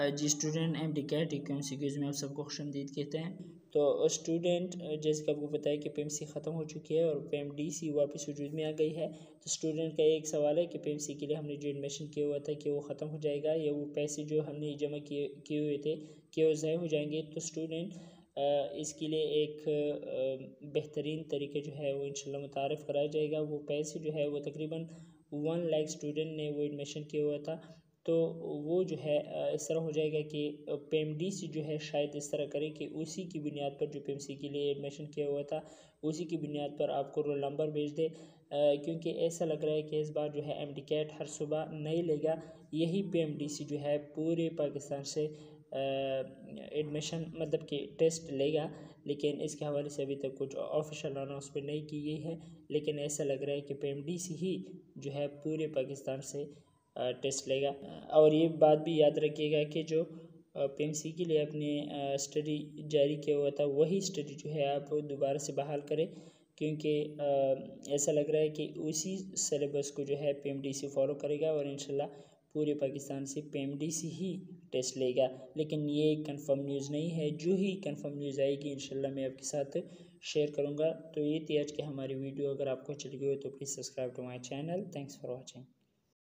जी student M D CAT C CQs में आप सबको खुश आमदीद कहते हैं। तो स्टूडेंट जैसे कि आपको पता है कि पी एम सी ख़त्म हो चुकी है और पी एम डी सी वापस वजूद में आ गई है। तो स्टूडेंट का एक सवाल है कि पी एम सी के लिए हमने जो एडमिशन किया हुआ था कि वो ख़त्म हो जाएगा या वो पैसे जो हमने जमा किए किए हुए थे, कि वो ज़ाय हो जाएँगे। तो स्टूडेंट इसके लिए एक बेहतरीन तरीके जो है वो इंशाल्लाह मुतारफ़ कराया जाएगा। वो पैसे जो है वो तकरीबन वन लाख स्टूडेंट ने वो एडमिशन किया हुआ था। तो वो जो है इस तरह हो जाएगा कि पी जो है शायद इस तरह करे कि उसी की बुनियाद पर जो पीएमसी के लिए एडमिशन किया हुआ था, उसी की बुनियाद पर आपको रोल नंबर भेज दे। क्योंकि ऐसा लग रहा है कि इस बार जो है एम कैट हर सुबह नहीं लेगा। यही पी सी जो है पूरे पाकिस्तान से एडमिशन मतलब कि टेस्ट लेगा। लेकिन इसके हवाले से अभी तक कुछ ऑफिशियल अनाउंसमेंट नहीं की गई है। लेकिन ऐसा लग रहा है कि पी ही जो है पूरे पाकिस्तान से टेस्ट लेगा। और ये बात भी याद रखिएगा कि जो पीएमसी के लिए अपने स्टडी जारी किया हुआ था, वही स्टडी जो है आप दोबारा से बहाल करें। क्योंकि ऐसा लग रहा है कि उसी सिलेबस को जो है पीएमडीसी फॉलो करेगा और इंशाल्लाह पूरे पाकिस्तान से पीएमडीसी ही टेस्ट लेगा। लेकिन ये कंफर्म न्यूज़ नहीं है। जो ही कंफर्म न्यूज़ आएगी, इंशाल्लाह मैं आपके साथ शेयर करूँगा। तो ये थी आज की हमारी वीडियो अगर आपको चल गई हो तो please subscribe to my channel thanks for watching